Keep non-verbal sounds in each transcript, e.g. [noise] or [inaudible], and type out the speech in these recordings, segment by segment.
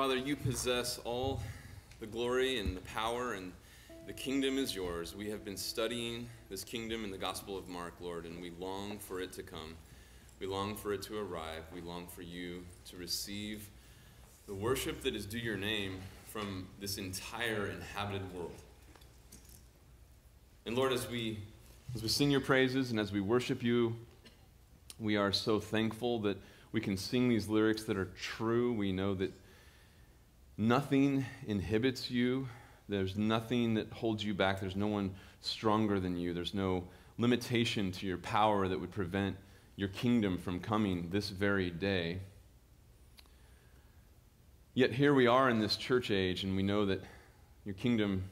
Father, you possess all the glory and the power, and the kingdom is yours. We have been studying this kingdom in the Gospel of Mark, Lord, and we long for it to come. We long for it to arrive. We long for you to receive the worship that is due your name from this entire inhabited world. And Lord, as we as we sing your praises and as we worship you, we are so thankful that we can sing these lyrics that are true. We know that nothing inhibits you. There's nothing that holds you back. There's no one stronger than you. There's no limitation to your power that would prevent your kingdom from coming this very day. Yet here we are in this church age, and we know that your kingdom,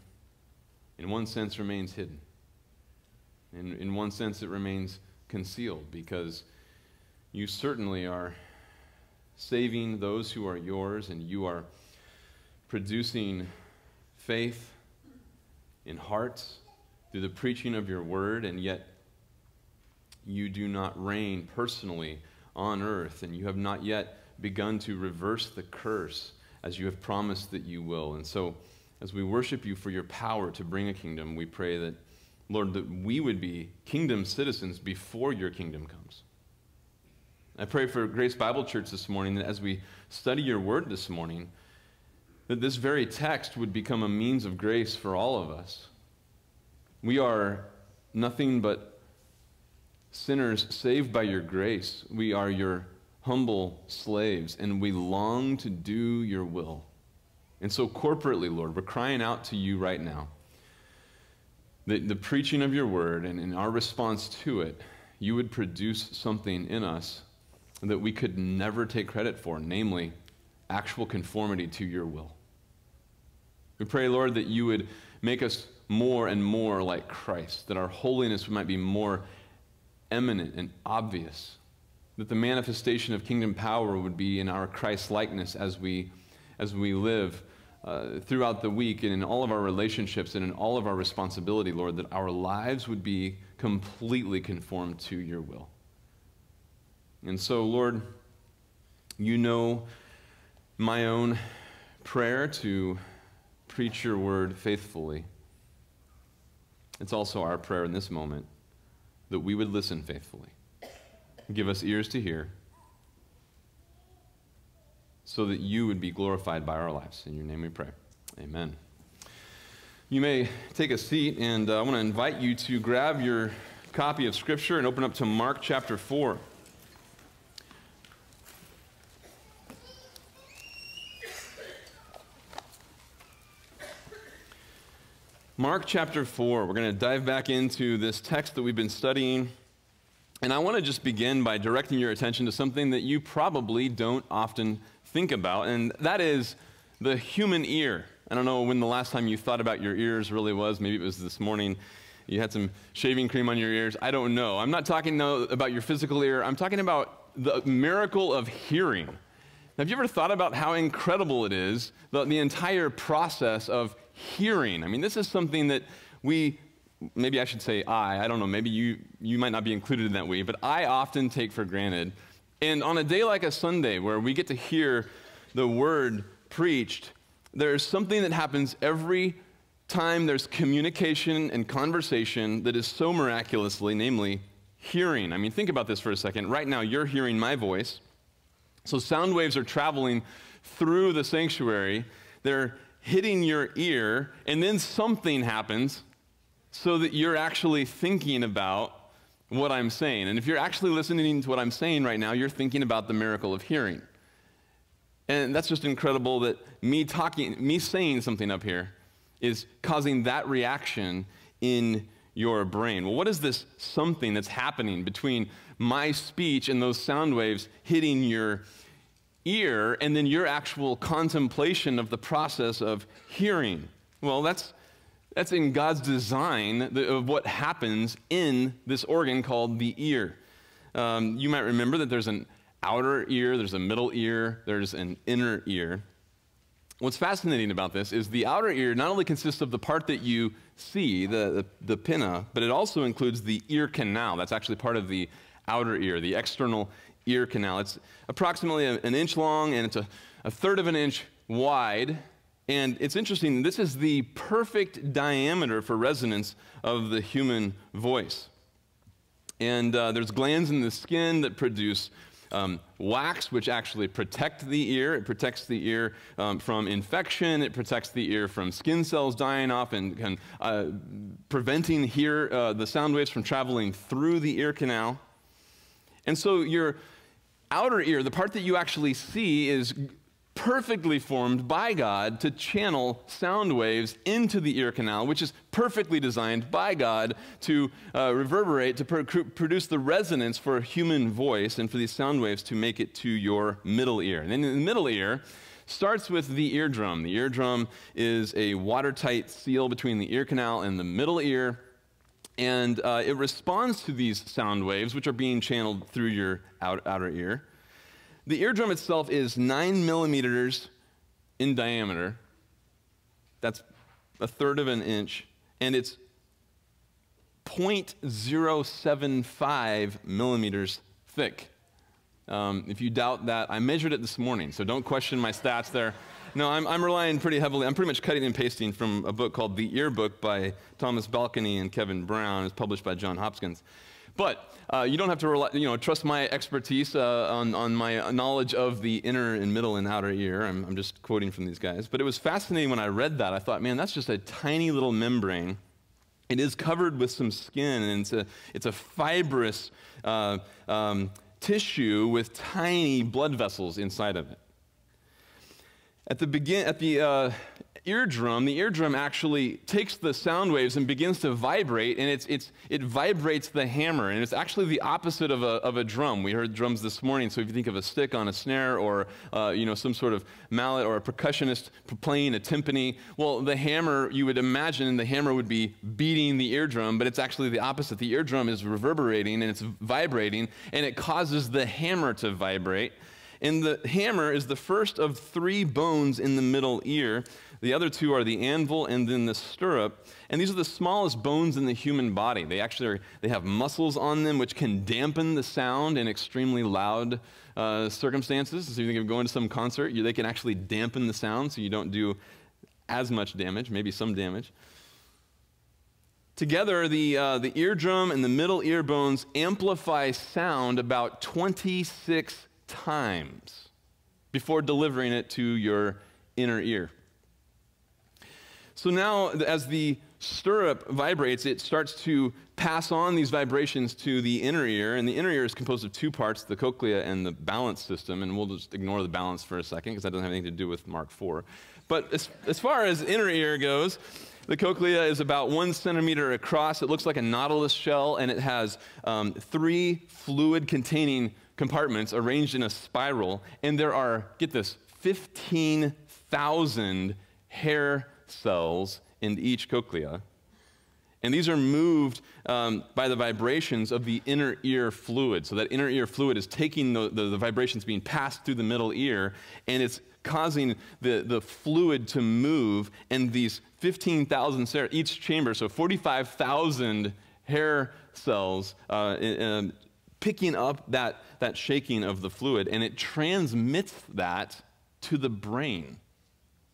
in one sense, remains hidden. In, in one sense, it remains concealed because you certainly are saving those who are yours, and you are producing faith in hearts through the preaching of your word, and yet you do not reign personally on earth, and you have not yet begun to reverse the curse as you have promised that you will. And so, as we worship you for your power to bring a kingdom, we pray that, Lord, that we would be kingdom citizens before your kingdom comes. I pray for Grace Bible Church this morning that as we study your word this morning, that this very text would become a means of grace for all of us. We are nothing but sinners saved by your grace. We are your humble slaves, and we long to do your will. And so, corporately, Lord, we're crying out to you right now that the preaching of your word and in our response to it, you would produce something in us that we could never take credit for, namely, actual conformity to your will. We pray, Lord, that you would make us more and more like Christ, that our holiness might be more eminent and obvious, that the manifestation of kingdom power would be in our Christ likeness as we, as we live uh, throughout the week and in all of our relationships and in all of our responsibility, Lord, that our lives would be completely conformed to your will. And so, Lord, you know my own prayer to preach your word faithfully. It's also our prayer in this moment that we would listen faithfully. Give us ears to hear so that you would be glorified by our lives. In your name we pray. Amen. You may take a seat, and uh, I want to invite you to grab your copy of Scripture and open up to Mark chapter 4. Mark chapter 4, we're going to dive back into this text that we've been studying. And I want to just begin by directing your attention to something that you probably don't often think about, and that is the human ear. I don't know when the last time you thought about your ears really was. Maybe it was this morning. You had some shaving cream on your ears. I don't know. I'm not talking about your physical ear, I'm talking about the miracle of hearing. Have you ever thought about how incredible it is, the, the entire process of hearing. I mean, this is something that we, maybe I should say I, I don't know, maybe you, you might not be included in that way, but I often take for granted. And on a day like a Sunday where we get to hear the word preached, there's something that happens every time there's communication and conversation that is so miraculously, namely hearing. I mean, think about this for a second. Right now, you're hearing my voice. So sound waves are traveling through the sanctuary. They're hitting your ear, and then something happens so that you're actually thinking about what I'm saying. And if you're actually listening to what I'm saying right now, you're thinking about the miracle of hearing. And that's just incredible that me talking, me saying something up here is causing that reaction in your brain. Well, what is this something that's happening between my speech and those sound waves hitting your ear and then your actual contemplation of the process of hearing. Well, that's, that's in God's design of what happens in this organ called the ear. Um, you might remember that there's an outer ear, there's a middle ear, there's an inner ear. What's fascinating about this is the outer ear not only consists of the part that you see, the, the, the pinna, but it also includes the ear canal. That's actually part of the outer ear, the external ear canal. It's approximately an inch long and it's a, a third of an inch wide. And it's interesting, this is the perfect diameter for resonance of the human voice. And uh, there's glands in the skin that produce um, wax, which actually protect the ear. It protects the ear um, from infection. It protects the ear from skin cells dying off and, and uh, preventing hear, uh, the sound waves from traveling through the ear canal. And so your outer ear, the part that you actually see, is perfectly formed by God to channel sound waves into the ear canal, which is perfectly designed by God to uh, reverberate, to pr- produce the resonance for a human voice and for these sound waves to make it to your middle ear. And then the middle ear, starts with the eardrum. The eardrum is a watertight seal between the ear canal and the middle ear. And uh, it responds to these sound waves, which are being channeled through your out, outer ear. The eardrum itself is nine millimeters in diameter. That's a third of an inch. And it's 0.075 millimeters thick. Um, if you doubt that, I measured it this morning, so don't question my stats there. No, I'm, I'm, relying pretty heavily. I'm pretty much cutting and pasting from a book called The Ear Book by Thomas Balkany and Kevin Brown. It's published by John Hopkins. But uh, you don't have to rely, you know, trust my expertise uh, on, on my knowledge of the inner and middle and outer ear. I'm, I'm just quoting from these guys. But it was fascinating when I read that. I thought, man, that's just a tiny little membrane. It is covered with some skin, and it's a, it's a fibrous uh, um, tissue with tiny blood vessels inside of it. At the, begin, at the uh, eardrum, the eardrum actually takes the sound waves and begins to vibrate, and it's, it's, it vibrates the hammer. And it's actually the opposite of a, of a drum. We heard drums this morning, so if you think of a stick on a snare or uh, you know, some sort of mallet or a percussionist playing a timpani, well, the hammer, you would imagine the hammer would be beating the eardrum, but it's actually the opposite. The eardrum is reverberating and it's vibrating, and it causes the hammer to vibrate. And the hammer is the first of three bones in the middle ear. The other two are the anvil and then the stirrup. And these are the smallest bones in the human body. They actually are, they have muscles on them which can dampen the sound in extremely loud uh, circumstances. So you think of going to some concert, you, they can actually dampen the sound so you don't do as much damage, maybe some damage. Together, the, uh, the eardrum and the middle ear bones amplify sound about 26 times before delivering it to your inner ear. So now, as the stirrup vibrates, it starts to pass on these vibrations to the inner ear. And the inner ear is composed of two parts the cochlea and the balance system. And we'll just ignore the balance for a second because that doesn't have anything to do with Mark 4. But as, as far as inner ear goes, the cochlea is about one centimeter across. It looks like a nautilus shell, and it has um, three fluid containing compartments arranged in a spiral. And there are, get this, 15,000 hair cells in each cochlea. And these are moved um, by the vibrations of the inner ear fluid. So that inner ear fluid is taking the, the, the vibrations being passed through the middle ear, and it's causing the, the fluid to move. And these 15,000, each chamber, so 45,000 hair cells, uh, in, picking up that, that shaking of the fluid, and it transmits that to the brain.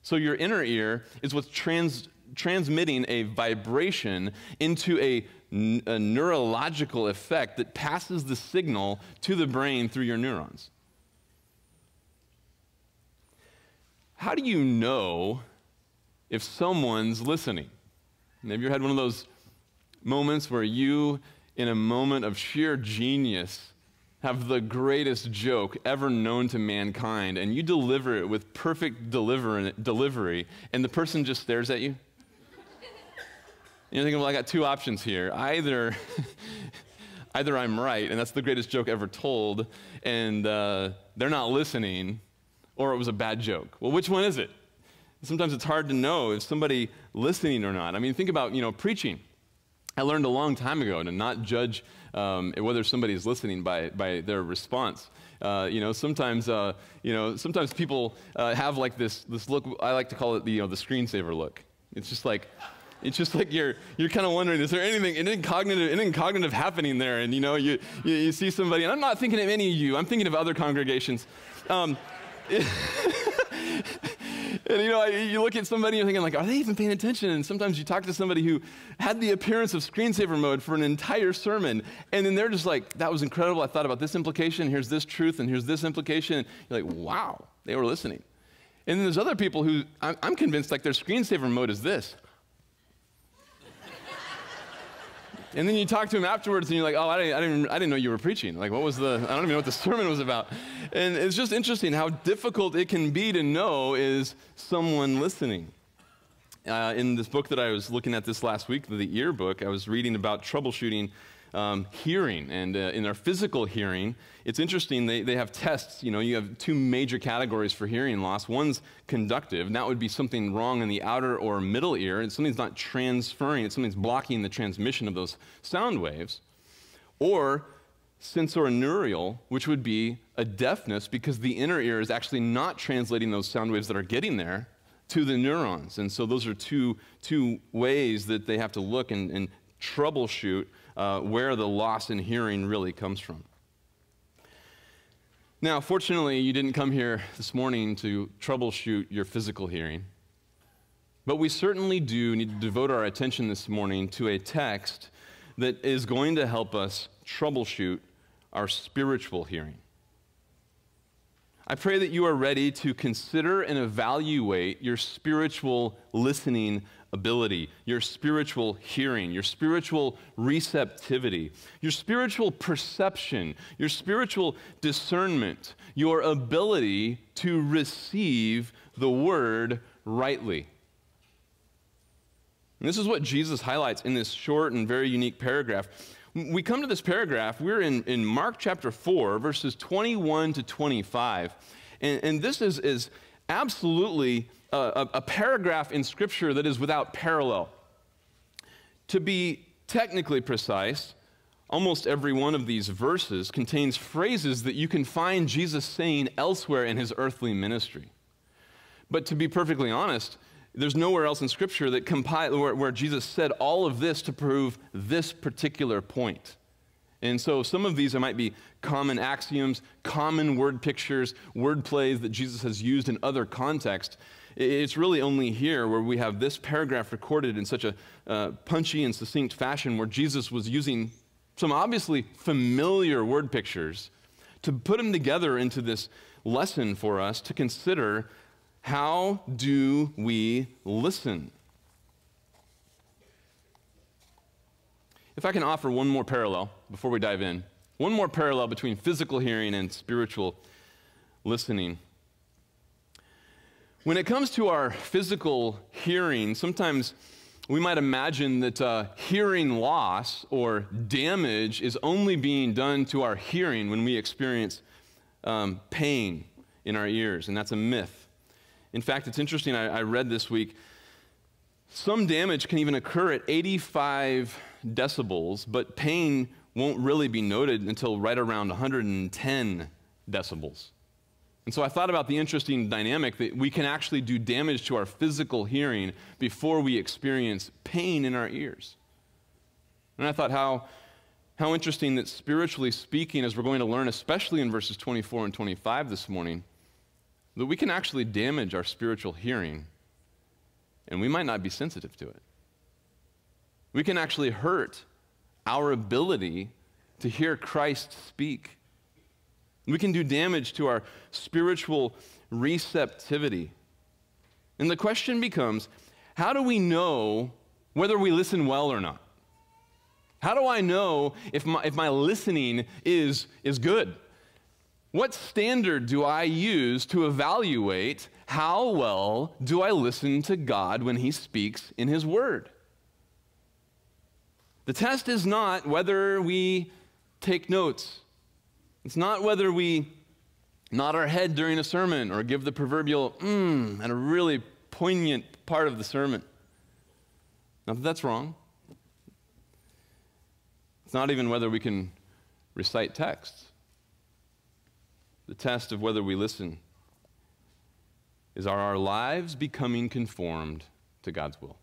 So your inner ear is what's trans, transmitting a vibration into a, a neurological effect that passes the signal to the brain through your neurons. How do you know if someone's listening? Have you had one of those moments where you, in a moment of sheer genius, have the greatest joke ever known to mankind, and you deliver it with perfect deliver- delivery, and the person just stares at you? You're thinking, well, I got two options here. Either, [laughs] either I'm right, and that's the greatest joke ever told, and uh, they're not listening, or it was a bad joke. Well, which one is it? Sometimes it's hard to know if somebody listening or not. I mean, think about you know preaching. I learned a long time ago to not judge um, whether somebody is listening by, by their response. Uh, you know, sometimes, uh, you know, sometimes people uh, have like this, this look, I like to call it the, you know, the screensaver look. It's just like, it's just like you're, you're kind of wondering, is there anything, anything cognitive, anything cognitive happening there? And, you know, you, you, you, see somebody, and I'm not thinking of any of you, I'm thinking of other congregations. Um, [laughs] and you know, you look at somebody and you're thinking, like, are they even paying attention? And sometimes you talk to somebody who had the appearance of screensaver mode for an entire sermon, and then they're just like, that was incredible. I thought about this implication, here's this truth, and here's this implication. And you're like, wow, they were listening. And then there's other people who I'm convinced like their screensaver mode is this. And then you talk to him afterwards and you're like, oh, I didn't, I, didn't, I didn't know you were preaching. Like, what was the, I don't even know what the [laughs] sermon was about. And it's just interesting how difficult it can be to know is someone listening. Uh, in this book that I was looking at this last week, the ear book, I was reading about troubleshooting um, hearing. And uh, in our physical hearing, it's interesting, they, they have tests. You know, you have two major categories for hearing loss. One's conductive, and that would be something wrong in the outer or middle ear, and something's not transferring, it's something's blocking the transmission of those sound waves. Or sensorineural, which would be a deafness because the inner ear is actually not translating those sound waves that are getting there to the neurons. And so those are two, two ways that they have to look and, and troubleshoot uh, where the loss in hearing really comes from. Now, fortunately, you didn't come here this morning to troubleshoot your physical hearing, but we certainly do need to devote our attention this morning to a text that is going to help us troubleshoot our spiritual hearing. I pray that you are ready to consider and evaluate your spiritual listening ability, your spiritual hearing, your spiritual receptivity, your spiritual perception, your spiritual discernment, your ability to receive the word rightly. And this is what Jesus highlights in this short and very unique paragraph. We come to this paragraph, we're in, in Mark chapter 4, verses 21 to 25. And, and this is, is absolutely a, a paragraph in Scripture that is without parallel. To be technically precise, almost every one of these verses contains phrases that you can find Jesus saying elsewhere in his earthly ministry. But to be perfectly honest, there's nowhere else in Scripture that compile, where, where Jesus said all of this to prove this particular point. And so some of these might be common axioms, common word pictures, word plays that Jesus has used in other contexts. It's really only here where we have this paragraph recorded in such a uh, punchy and succinct fashion where Jesus was using some obviously familiar word pictures to put them together into this lesson for us to consider how do we listen? If I can offer one more parallel before we dive in, one more parallel between physical hearing and spiritual listening. When it comes to our physical hearing, sometimes we might imagine that uh, hearing loss or damage is only being done to our hearing when we experience um, pain in our ears, and that's a myth. In fact, it's interesting, I, I read this week, some damage can even occur at 85 decibels, but pain won't really be noted until right around 110 decibels. And so I thought about the interesting dynamic that we can actually do damage to our physical hearing before we experience pain in our ears. And I thought how, how interesting that spiritually speaking, as we're going to learn, especially in verses 24 and 25 this morning, that we can actually damage our spiritual hearing and we might not be sensitive to it. We can actually hurt our ability to hear Christ speak we can do damage to our spiritual receptivity. And the question becomes how do we know whether we listen well or not? How do I know if my, if my listening is, is good? What standard do I use to evaluate how well do I listen to God when He speaks in His Word? The test is not whether we take notes it's not whether we nod our head during a sermon or give the proverbial mmm at a really poignant part of the sermon. Not that that's wrong. It's not even whether we can recite texts. The test of whether we listen is are our lives becoming conformed to God's will?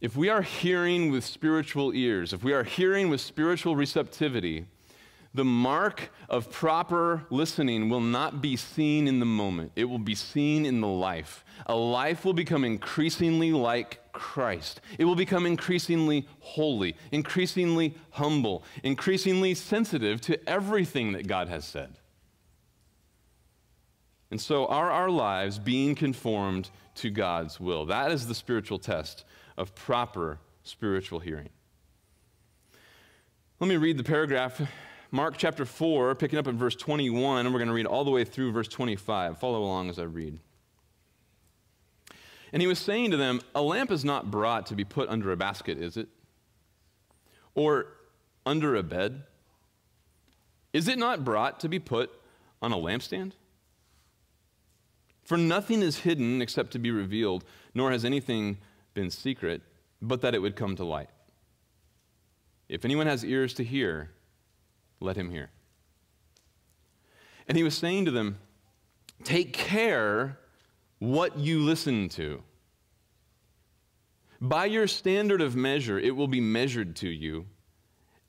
If we are hearing with spiritual ears, if we are hearing with spiritual receptivity, the mark of proper listening will not be seen in the moment, it will be seen in the life. A life will become increasingly like Christ. It will become increasingly holy, increasingly humble, increasingly sensitive to everything that God has said. And so, are our lives being conformed to God's will? That is the spiritual test of proper spiritual hearing. Let me read the paragraph. Mark chapter 4, picking up in verse 21, and we're going to read all the way through verse 25. Follow along as I read. And he was saying to them, A lamp is not brought to be put under a basket, is it? Or under a bed? Is it not brought to be put on a lampstand? For nothing is hidden except to be revealed, nor has anything been secret, but that it would come to light. If anyone has ears to hear, let him hear. And he was saying to them, Take care what you listen to. By your standard of measure, it will be measured to you,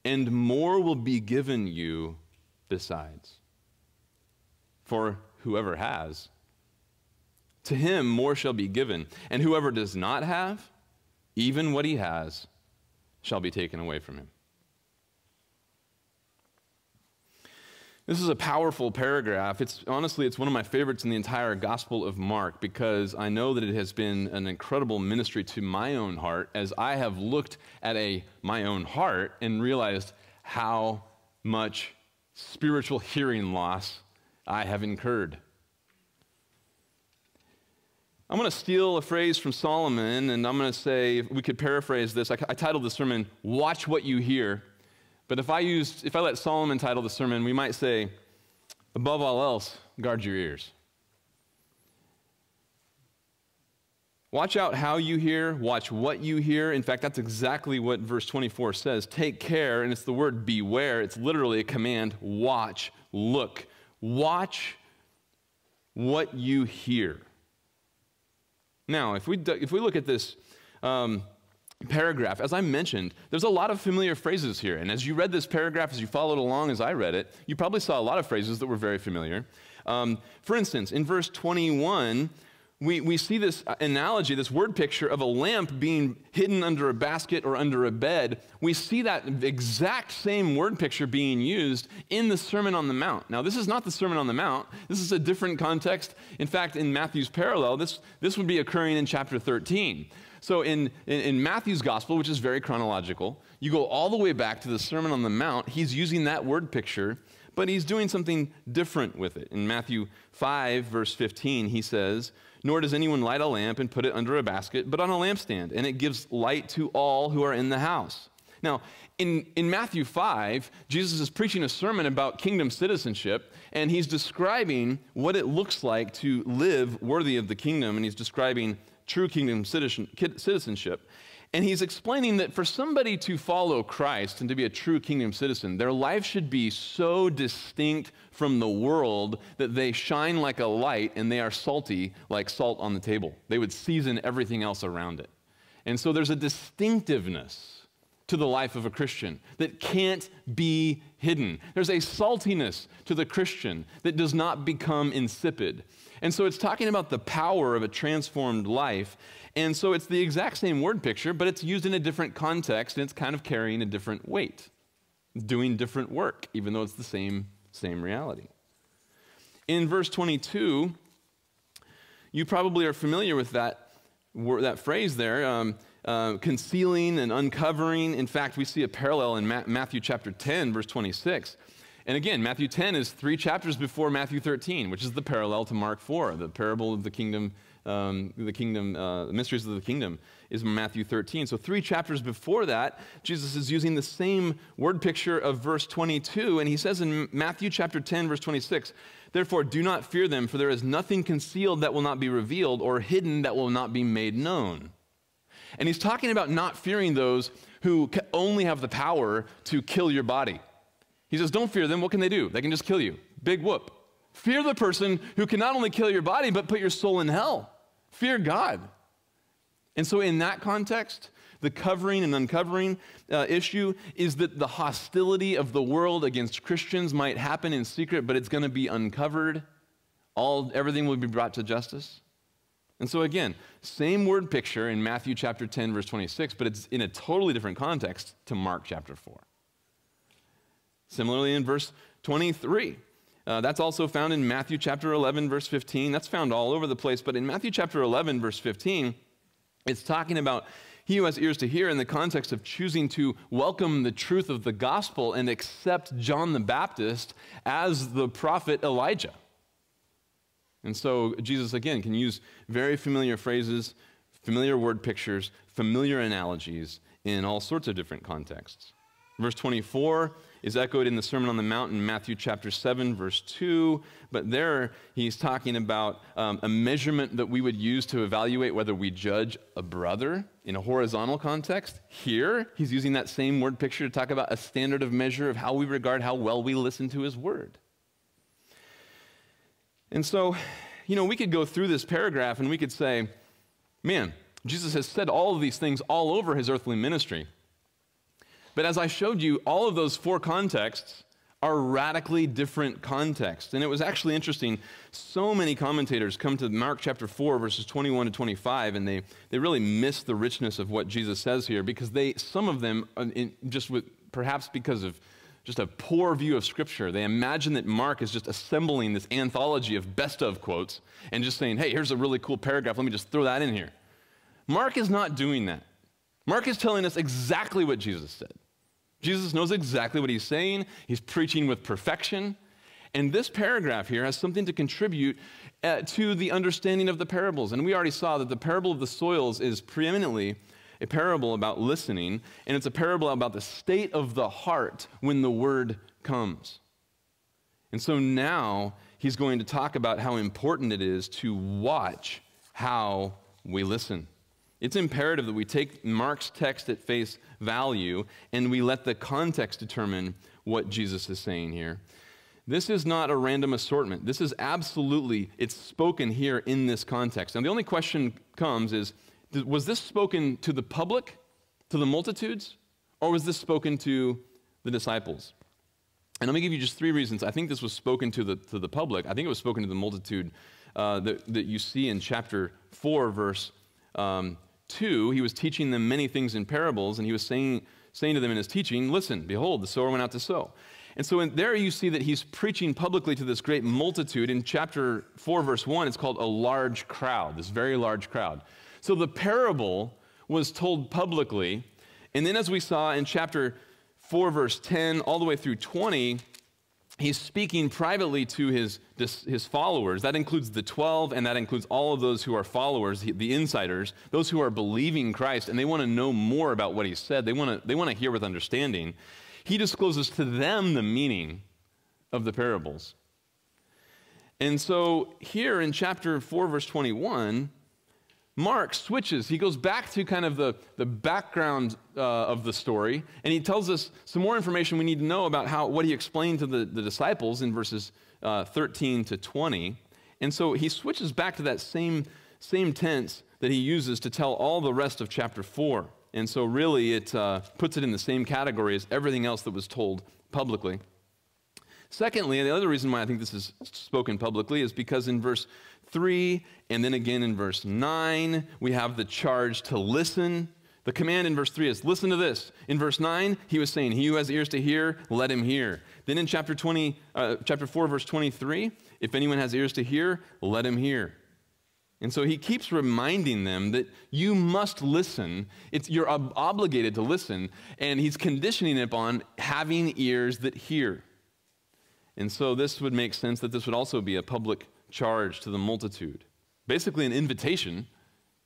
and more will be given you besides. For whoever has, to him more shall be given, and whoever does not have, even what he has, shall be taken away from him. This is a powerful paragraph. It's honestly it's one of my favorites in the entire Gospel of Mark because I know that it has been an incredible ministry to my own heart as I have looked at a my own heart and realized how much spiritual hearing loss I have incurred. I'm going to steal a phrase from Solomon and I'm going to say we could paraphrase this. I, I titled the sermon "Watch What You Hear." But if I used, if I let Solomon title the sermon, we might say, above all else, guard your ears. Watch out how you hear, watch what you hear. In fact, that's exactly what verse 24 says. Take care, and it's the word beware. It's literally a command watch, look. Watch what you hear. Now, if we, if we look at this, um, paragraph, as I mentioned, there's a lot of familiar phrases here. And as you read this paragraph, as you followed along as I read it, you probably saw a lot of phrases that were very familiar. Um, for instance, in verse 21, we, we see this analogy, this word picture of a lamp being hidden under a basket or under a bed. We see that exact same word picture being used in the Sermon on the Mount. Now, this is not the Sermon on the Mount, this is a different context. In fact, in Matthew's parallel, this, this would be occurring in chapter 13. So in, in, in, Matthew's gospel, which is very chronological, you go all the way back to the Sermon on the Mount. He's using that word picture, but he's doing something different with it. In Matthew 5, verse 15, he says, Nor does anyone light a lamp and put it under a basket, but on a lampstand, and it gives light to all who are in the house. Now, in, in Matthew 5, Jesus is preaching a sermon about kingdom citizenship, and he's describing what it looks like to live worthy of the kingdom, and he's describing true kingdom citizenship. And he's explaining that for somebody to follow Christ and to be a true kingdom citizen, their life should be so distinct from the world that they shine like a light and they are salty like salt on the table. They would season everything else around it. And so there's a distinctiveness to the life of a Christian that can't be hidden. There's a saltiness to the Christian that does not become insipid. And so it's talking about the power of a transformed life. And so it's the exact same word picture, but it's used in a different context and it's kind of carrying a different weight, doing different work, even though it's the same, same reality. In verse 22, you probably are familiar with that, that phrase there. Um, uh, concealing and uncovering. In fact, we see a parallel in Ma- Matthew chapter 10, verse 26. And again, Matthew 10 is three chapters before Matthew 13, which is the parallel to Mark 4. The parable of the kingdom, um, the kingdom, uh, the mysteries of the kingdom is Matthew 13. So three chapters before that, Jesus is using the same word picture of verse 22, and he says in Matthew chapter 10, verse 26, Therefore, do not fear them, for there is nothing concealed that will not be revealed, or hidden that will not be made known. And he's talking about not fearing those who only have the power to kill your body. He says, Don't fear them. What can they do? They can just kill you. Big whoop. Fear the person who can not only kill your body, but put your soul in hell. Fear God. And so, in that context, The covering and uncovering uh, issue is that the hostility of the world against Christians might happen in secret, but it's going to be uncovered. All, everything will be brought to justice. And so, again, same word picture in Matthew chapter 10, verse 26, but it's in a totally different context to Mark chapter 4. Similarly, in verse 23, uh, that's also found in Matthew chapter 11, verse 15. That's found all over the place. But in Matthew chapter 11, verse 15, it's talking about he who has ears to hear in the context of choosing to welcome the truth of the gospel and accept John the Baptist as the prophet Elijah. And so Jesus, again, can use very familiar phrases, familiar word pictures, familiar analogies in all sorts of different contexts. Verse 24 is echoed in the Sermon on the Mount in Matthew chapter 7, verse 2. But there he's talking about um, a measurement that we would use to evaluate whether we judge a brother in a horizontal context. Here, he's using that same word picture to talk about a standard of measure of how we regard how well we listen to his word. And so, you know, we could go through this paragraph and we could say, man, Jesus has said all of these things all over his earthly ministry. But as I showed you, all of those four contexts are radically different contexts. And it was actually interesting. So many commentators come to Mark chapter 4, verses 21 to 25, and they, they really miss the richness of what Jesus says here because they, some of them, uh, in, just with, perhaps because of just a poor view of Scripture. They imagine that Mark is just assembling this anthology of best of quotes and just saying, hey, here's a really cool paragraph. Let me just throw that in here. Mark is not doing that. Mark is telling us exactly what Jesus said. Jesus knows exactly what he's saying, he's preaching with perfection. And this paragraph here has something to contribute uh, to the understanding of the parables. And we already saw that the parable of the soils is preeminently a parable about listening, and it's a parable about the state of the heart when the word comes. And so now he's going to talk about how important it is to watch how we listen. It's imperative that we take Mark's text at face value and we let the context determine what Jesus is saying here. This is not a random assortment. This is absolutely, it's spoken here in this context. And the only question comes is was this spoken to the public, to the multitudes, or was this spoken to the disciples? And let me give you just three reasons. I think this was spoken to the, to the public. I think it was spoken to the multitude uh, that, that you see in chapter 4, verse um, 2. He was teaching them many things in parables, and he was saying, saying to them in his teaching, Listen, behold, the sower went out to sow. And so in, there you see that he's preaching publicly to this great multitude. In chapter 4, verse 1, it's called a large crowd, this very large crowd. So the parable was told publicly. And then, as we saw in chapter 4, verse 10, all the way through 20, he's speaking privately to his, his followers. That includes the 12, and that includes all of those who are followers, the insiders, those who are believing Christ, and they want to know more about what he said. They want to, they want to hear with understanding. He discloses to them the meaning of the parables. And so, here in chapter 4, verse 21, Mark switches. He goes back to kind of the, the background uh, of the story, and he tells us some more information we need to know about how, what he explained to the, the disciples in verses uh, 13 to 20. And so he switches back to that same, same tense that he uses to tell all the rest of chapter 4. And so, really, it uh, puts it in the same category as everything else that was told publicly. Secondly, and the other reason why I think this is spoken publicly is because in verse 3, and then again in verse 9, we have the charge to listen. The command in verse 3 is listen to this. In verse 9, he was saying, He who has ears to hear, let him hear. Then in chapter, 20, uh, chapter 4, verse 23, if anyone has ears to hear, let him hear. And so he keeps reminding them that you must listen. It's, you're ob- obligated to listen. And he's conditioning it upon having ears that hear. And so this would make sense that this would also be a public charge to the multitude. Basically, an invitation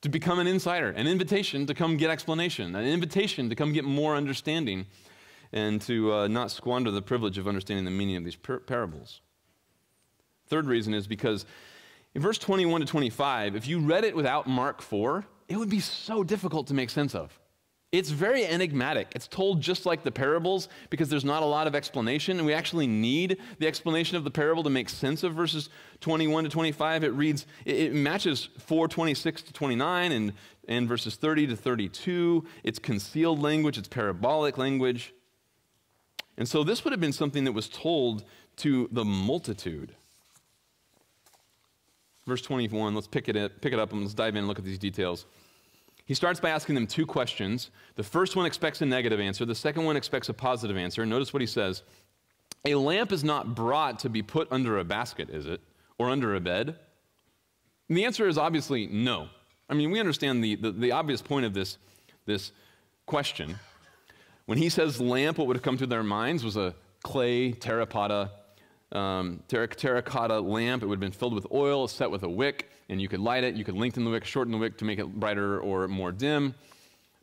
to become an insider, an invitation to come get explanation, an invitation to come get more understanding, and to uh, not squander the privilege of understanding the meaning of these par- parables. Third reason is because in verse 21 to 25, if you read it without Mark 4, it would be so difficult to make sense of. It's very enigmatic. It's told just like the parables because there's not a lot of explanation, and we actually need the explanation of the parable to make sense of verses 21 to 25. It reads, it, matches 426 to 29 and, and verses 30 to 32. It's concealed language, it's parabolic language. And so this would have been something that was told to the multitude. Verse 21, let's pick it, up, pick it up and let's dive in and look at these details. He starts by asking them two questions. The first one expects a negative answer, the second one expects a positive answer. Notice what he says A lamp is not brought to be put under a basket, is it? Or under a bed? And the answer is obviously no. I mean, we understand the, the, the obvious point of this, this question. When he says lamp, what would have come to their minds was a clay terracotta, um, terracotta lamp. It would have been filled with oil, set with a wick and you could light it, you could lengthen the wick, shorten the wick to make it brighter or more dim.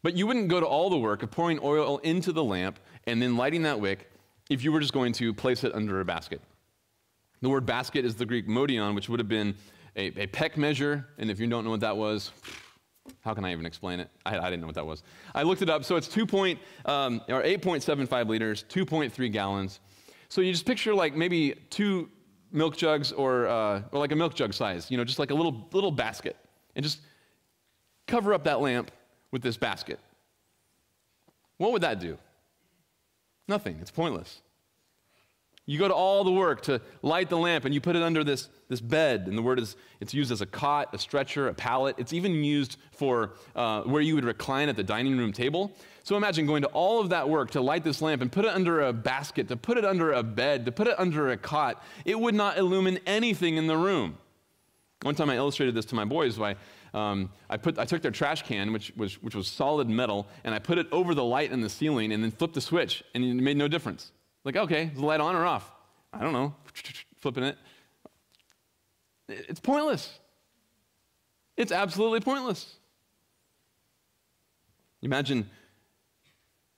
But you wouldn't go to all the work of pouring oil into the lamp and then lighting that wick if you were just going to place it under a basket. The word basket is the Greek modion, which would have been a, a peck measure. And if you don't know what that was, how can I even explain it? I, I, didn't know what that was. I looked it up. So it's 2 point, um, or 8.75 liters, 2.3 gallons. So you just picture like maybe two milk jugs or, uh, or like a milk jug size, you know, just like a little, little basket. And just cover up that lamp with this basket. What would that do? Nothing. It's pointless. You go to all the work to light the lamp and you put it under this, this bed. And the word is, it's used as a cot, a stretcher, a pallet. It's even used for uh, where you would recline at the dining room table. So imagine going to all of that work to light this lamp and put it under a basket, to put it under a bed, to put it under a cot. It would not illumine anything in the room. One time I illustrated this to my boys by um, I, put, I took their trash can, which was, which was solid metal, and I put it over the light in the ceiling and then flipped the switch, and it made no difference. Like, okay, is the light on or off? I don't know. Flipping it. It's pointless. It's absolutely pointless. Imagine,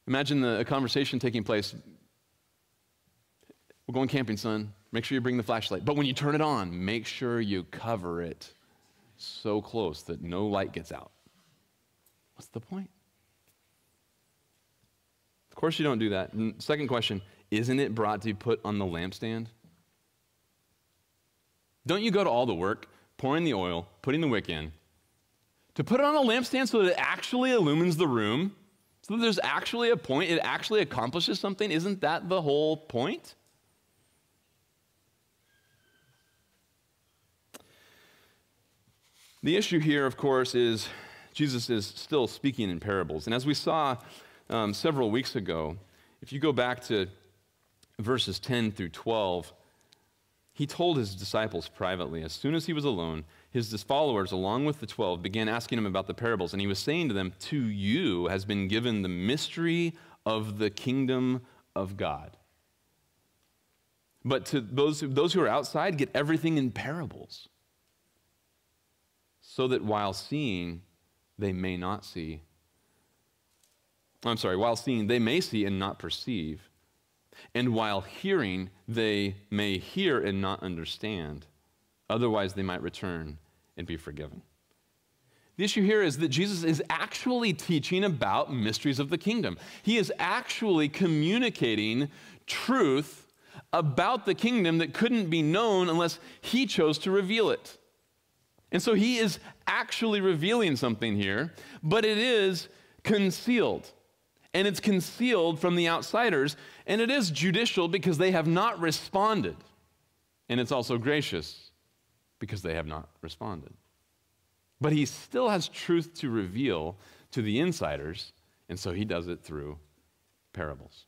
imagine the, a conversation taking place. We're going camping, son. Make sure you bring the flashlight. But when you turn it on, make sure you cover it so close that no light gets out. What's the point? Of course, you don't do that. Second question isn't it brought to be put on the lampstand? Don't you go to all the work, pouring the oil, putting the wick in, to put it on a lampstand so that it actually illumines the room? So there's actually a point, it actually accomplishes something? Isn't that the whole point? The issue here, of course, is Jesus is still speaking in parables. And as we saw um, several weeks ago, if you go back to verses 10 through 12, he told his disciples privately, as soon as he was alone, his followers, along with the 12, began asking him about the parables. And he was saying to them, To you has been given the mystery of the kingdom of God. But to those, those who are outside, get everything in parables, so that while seeing, they may not see. I'm sorry, while seeing, they may see and not perceive and while hearing, they may hear and not understand. Otherwise, they might return and be forgiven. The issue here is that Jesus is actually teaching about mysteries of the kingdom. He is actually communicating truth about the kingdom that couldn't be known unless he chose to reveal it. And so he is actually revealing something here, but it is concealed and it's concealed from the outsiders, and it is judicial because they have not responded. And it's also gracious because they have not responded. But he still has truth to reveal to the insiders, and so he does it through parables.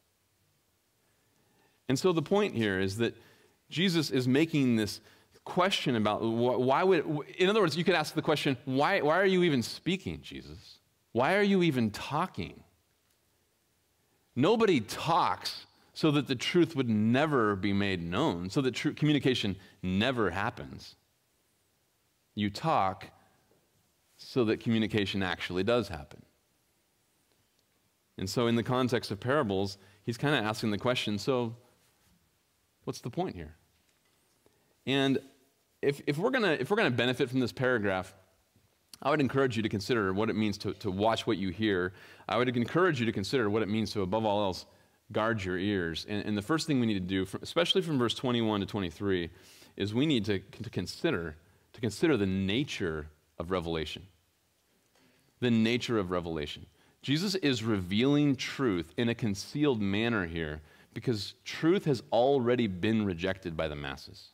And so the point here is that Jesus is making this question about why would, in other words, you could ask the question, why, why are you even speaking, Jesus? Why are you even talking? Nobody talks so that the truth would never be made known, so that true communication never happens. You talk so that communication actually does happen. And so, in the context of parables, he's kind of asking the question so, what's the point here? And if, if we're going to benefit from this paragraph, I would encourage you to consider what it means to, to watch what you hear. I would encourage you to consider what it means to, above all else, guard your ears. And, and the first thing we need to do, especially from verse 21 to 23, is we need to, to consider to consider the nature of revelation. The nature of revelation. Jesus is revealing truth in a concealed manner here because truth has already been rejected by the masses.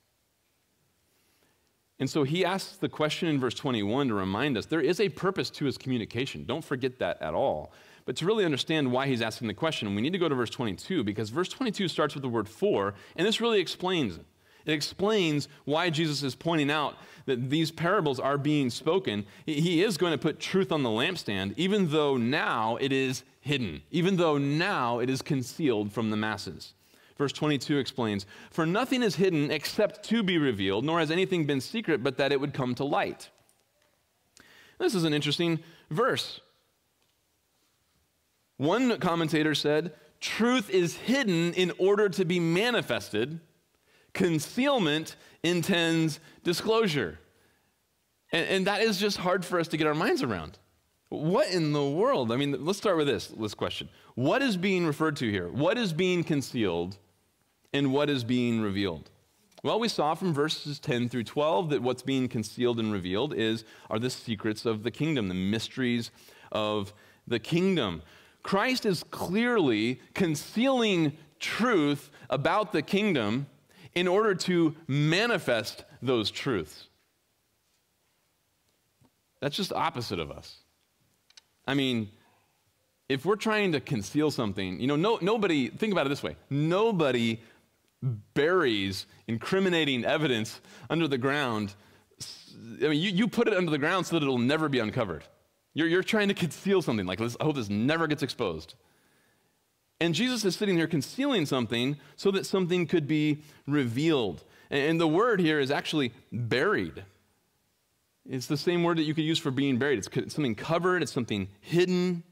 And so he asks the question in verse 21 to remind us there is a purpose to his communication. Don't forget that at all. But to really understand why he's asking the question, we need to go to verse 22 because verse 22 starts with the word for, and this really explains it. It explains why Jesus is pointing out that these parables are being spoken. He is going to put truth on the lampstand, even though now it is hidden, even though now it is concealed from the masses. Verse 22 explains For nothing is hidden except to be revealed, nor has anything been secret but that it would come to light. This is an interesting verse. One commentator said, Truth is hidden in order to be manifested, concealment intends disclosure. And, and, that is just hard for us to get our minds around. What in the world? I mean, let's start with this, this question. What is being referred to here? What is being concealed and what is being revealed? Well, we saw from verses 10 through 12 that what's being concealed and revealed is are the secrets of the kingdom, the mysteries of the kingdom. Christ is clearly concealing truth about the kingdom in order to manifest those truths. That's just opposite of us. I mean, if we're trying to conceal something, you know, no, nobody, think about it this way nobody buries incriminating evidence under the ground. I mean, you, you put it under the ground so that it'll never be uncovered. You're, you're trying to conceal something, like, I hope this never gets exposed. And Jesus is sitting there concealing something so that something could be revealed. And, the word here is actually buried. It's the same word that you could use for being buried. It's something covered, it's something hidden.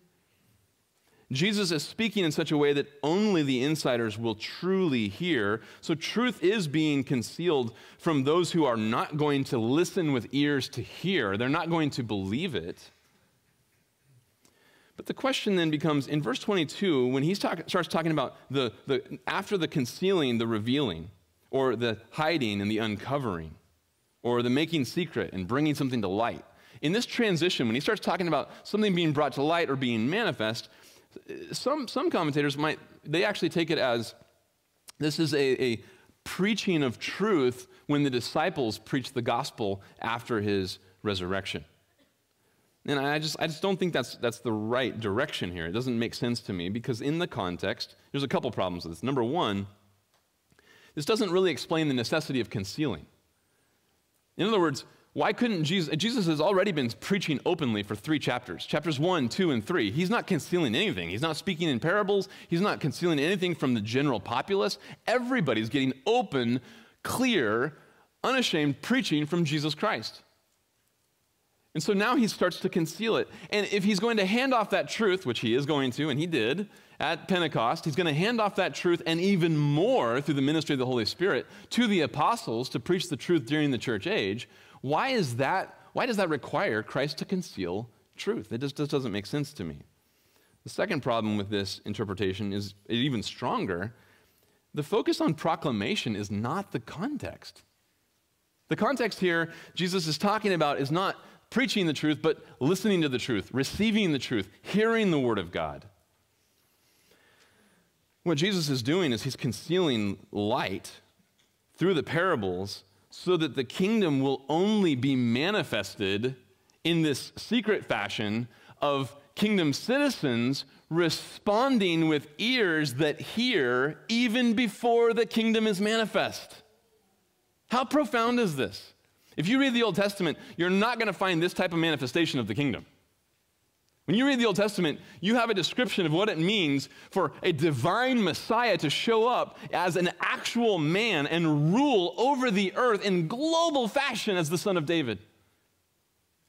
Jesus is speaking in such a way that only the insiders will truly hear. So truth is being concealed from those who are not going to listen with ears to hear. They're not going to believe it. But the question then becomes in verse 22, when he talk, starts talking about the, the, after the concealing, the revealing, or the hiding and the uncovering, or the making secret and bringing something to light. In this transition, when he starts talking about something being brought to light or being manifest, some, some commentators might, they actually take it as this is a, a preaching of truth when the disciples preach the gospel after his resurrection. And I just, I just don't think that's, that's the right direction here. It doesn't make sense to me because, in the context, there's a couple problems with this. Number one, this doesn't really explain the necessity of concealing. In other words, why couldn't Jesus? Jesus has already been preaching openly for three chapters chapters one, two, and three. He's not concealing anything. He's not speaking in parables. He's not concealing anything from the general populace. Everybody's getting open, clear, unashamed preaching from Jesus Christ. And so now he starts to conceal it. And if he's going to hand off that truth, which he is going to, and he did at Pentecost, he's going to hand off that truth and even more through the ministry of the Holy Spirit to the apostles to preach the truth during the church age. Why is that? Why does that require Christ to conceal truth? It just, just doesn't make sense to me. The second problem with this interpretation is even stronger. The focus on proclamation is not the context. The context here Jesus is talking about is not preaching the truth, but listening to the truth, receiving the truth, hearing the word of God. What Jesus is doing is he's concealing light through the parables so that the kingdom will only be manifested in this secret fashion of kingdom citizens responding with ears that hear even before the kingdom is manifest. How profound is this? If you read the Old Testament, you're not going to find this type of manifestation of the kingdom. When you read the Old Testament, you have a description of what it means for a divine Messiah to show up as an actual man and rule over the earth in global fashion as the son of David.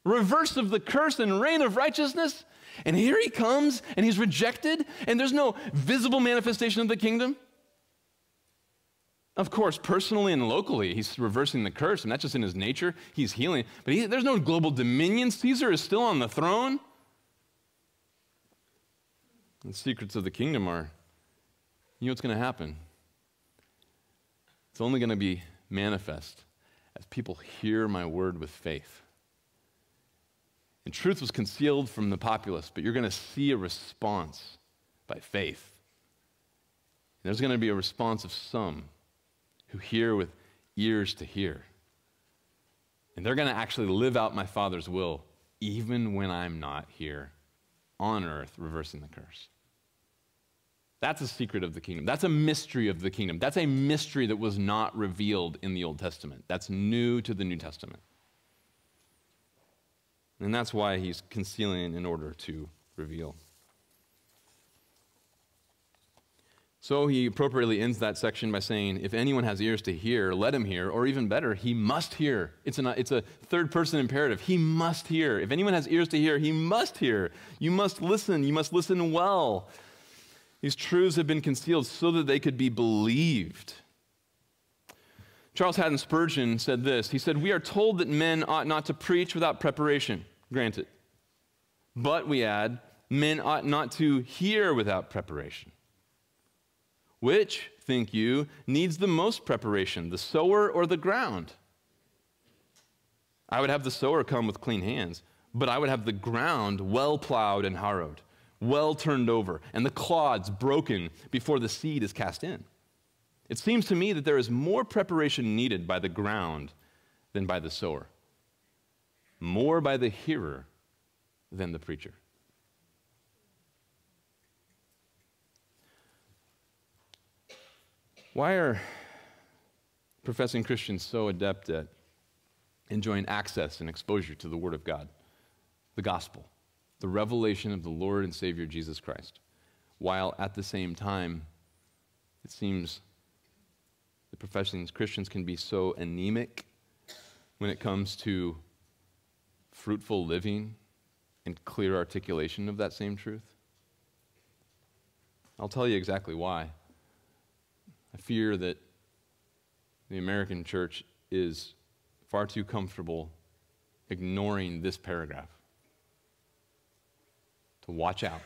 Reverse of the curse and reign of righteousness. And here he comes and he's rejected, and there's no visible manifestation of the kingdom. Of course, personally and locally, he's reversing the curse, and that's just in his nature. He's healing. But he, there's no global dominion. Caesar is still on the throne. The secrets of the kingdom are you know what's going to happen? It's only going to be manifest as people hear my word with faith. And truth was concealed from the populace, but you're going to see a response by faith. And there's going to be a response of some who hear with ears to hear. And they're going to actually live out my Father's will, even when I'm not here on earth reversing the curse. That's a secret of the kingdom. That's a mystery of the kingdom. That's a mystery that was not revealed in the Old Testament. That's new to the New Testament. And that's why he's concealing in order to reveal. So he appropriately ends that section by saying, If anyone has ears to hear, let him hear, or even better, he must hear. It's, an, it's a third person imperative. He must hear. If anyone has ears to hear, he must hear. You must listen. You must listen well. These truths have been concealed so that they could be believed. Charles Haddon Spurgeon said this He said, We are told that men ought not to preach without preparation. Granted. But, we add, men ought not to hear without preparation. Which, think you, needs the most preparation, the sower or the ground? I would have the sower come with clean hands, but I would have the ground well plowed and harrowed, well turned over, and the clods broken before the seed is cast in. It seems to me that there is more preparation needed by the ground than by the sower, more by the hearer than the preacher. Why are professing Christians so adept at enjoying access and exposure to the Word of God, the gospel, the revelation of the Lord and Savior Jesus Christ, while at the same time, it seems the professing Christians can be so anemic when it comes to fruitful living and clear articulation of that same truth? I'll tell you exactly why. I fear that the American church is far too comfortable ignoring this paragraph. To watch out,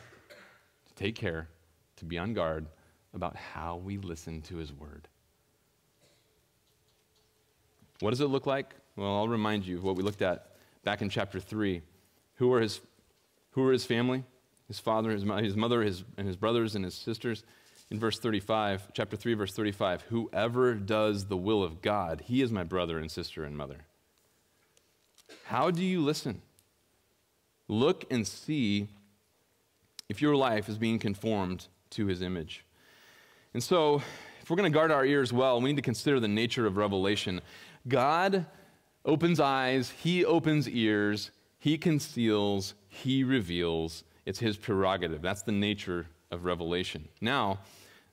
to take care, to be on guard about how we listen to his word. What does it look like? Well, I'll remind you of what we looked at back in chapter 3. Who were his, who were his family? His father, his, his mother, his, and his brothers and his sisters in verse 35, chapter 3, verse 35, whoever does the will of God, he is my brother and sister and mother. How do you listen? Look and see if your life is being conformed to his image. And so, if we're going to guard our ears well, we need to consider the nature of revelation. God opens eyes, he opens ears, he conceals, he reveals. It's his prerogative. That's the nature of revelation. Now,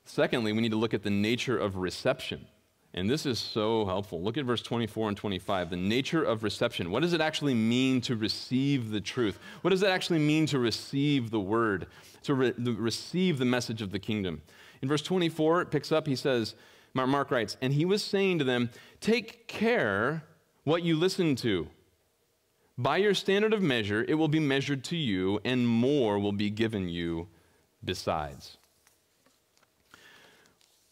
secondly, we need to look at the nature of reception. And this is so helpful. Look at verse 24 and 25. The nature of reception. What does it actually mean to receive the truth? What does it actually mean to receive the word, to re- receive the message of the kingdom? In verse 24, it picks up, he says, Mark writes, and he was saying to them, Take care what you listen to. By your standard of measure, it will be measured to you, and more will be given you besides.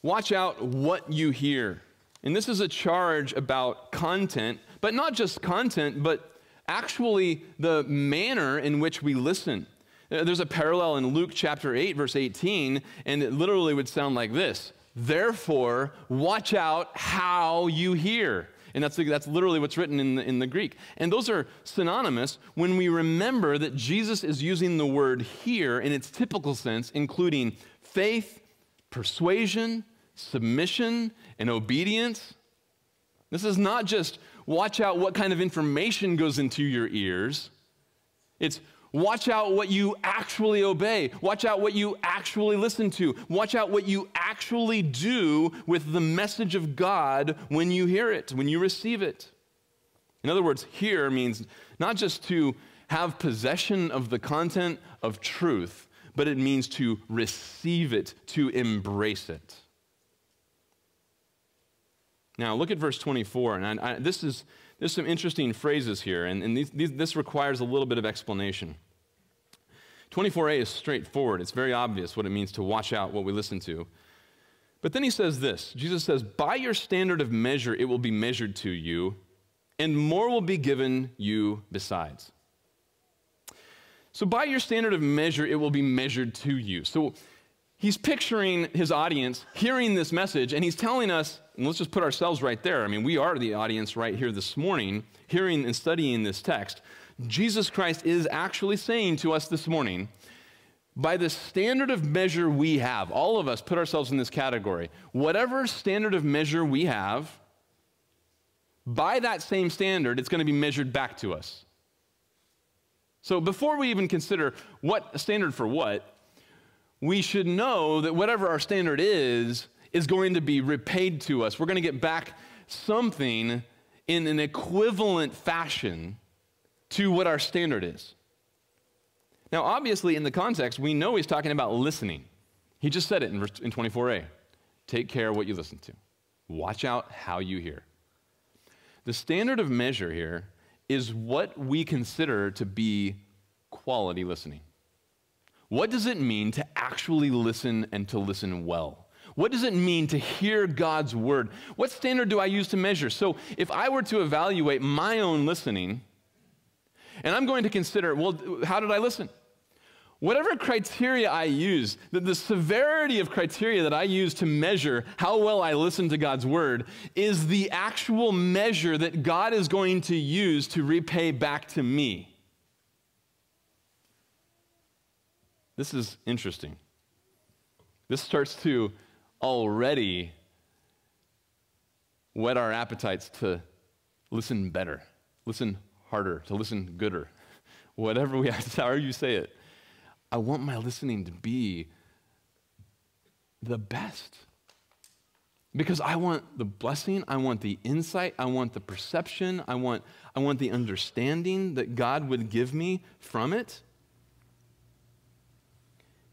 Watch out what you hear. And this is a charge about content, but not just content, but actually the manner in which we listen. Uh, there's a parallel in Luke chapter 8, verse 18, and it literally would sound like this Therefore, watch out how you hear. And that's, that's literally what's written in the, in the Greek. And those are synonymous when we remember that Jesus is using the word here in its typical sense, including faith, persuasion, submission, and obedience. This is not just watch out what kind of information goes into your ears. It's Watch out what you actually obey. Watch out what you actually listen to. Watch out what you actually do with the message of God when you hear it, when you receive it. In other words, hear means not just to have possession of the content of truth, but it means to receive it, to embrace it. Now, look at verse 24. And I, I, this is, there's some interesting phrases here, and, and these, these, this requires a little bit of explanation. 24a is straightforward. It's very obvious what it means to watch out what we listen to. But then he says this Jesus says, By your standard of measure, it will be measured to you, and more will be given you besides. So, by your standard of measure, it will be measured to you. So, he's picturing his audience hearing this message, and he's telling us, and let's just put ourselves right there. I mean, we are the audience right here this morning, hearing and studying this text. Jesus Christ is actually saying to us this morning, by the standard of measure we have, all of us put ourselves in this category. Whatever standard of measure we have, by that same standard, it's going to be measured back to us. So before we even consider what standard for what, we should know that whatever our standard is, is going to be repaid to us. We're going to get back something in an equivalent fashion to what our standard is. Now, obviously, in the context, we know he's talking about listening. He just said it in, verse, in 24a. Take care what you listen to. Watch out how you hear. The standard of measure here is what we consider to be quality listening. What does it mean to actually listen and to listen well? What does it mean to hear God's word? What standard do I use to measure? So, if I were to evaluate my own listening, and I'm going to consider, well, how did I listen? Whatever criteria I use, the, the, severity of criteria that I use to measure how well I listen to God's word is the actual measure that God is going to use to repay back to me. This is interesting. This starts to already whet our appetites to listen better, listen harder, to listen gooder. Whatever we [laughs] to, however you say it. I want my listening to be the best. Because I want the blessing, I want the insight, I want the perception, I want, I want the understanding that God would give me from it.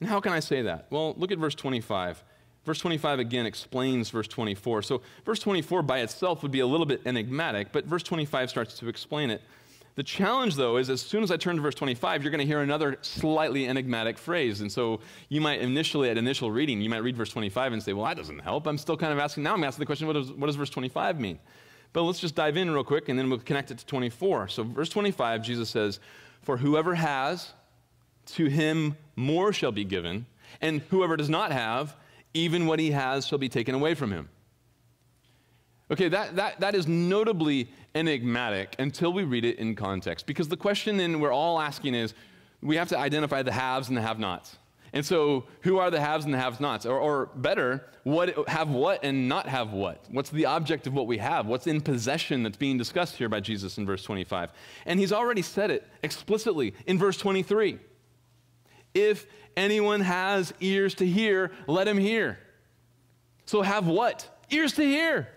And how can I say that? Well, look at verse 25. Verse 25 again explains verse 24. So, verse 24 by itself would be a little bit enigmatic, but verse 25 starts to explain it. The challenge, though, is as soon as I turn to verse 25, you're going to hear another slightly enigmatic phrase. And so you might initially, at initial reading, you might read verse 25 and say, well, that doesn't help. I'm still kind of asking, now I'm asking the question, what does, what does verse 25 mean? But let's just dive in real quick and then we'll connect it to 24. So, verse 25, Jesus says, For whoever has, to him more shall be given, and whoever does not have, even what he has shall be taken away from him. Okay, that, that, that is notably enigmatic until we read it in context. Because the question then we're all asking is we have to identify the haves and the have nots. And so, who are the haves and the have nots? Or, or better, what, have what and not have what? What's the object of what we have? What's in possession that's being discussed here by Jesus in verse 25? And he's already said it explicitly in verse 23. If anyone has ears to hear, let him hear. So, have what? Ears to hear.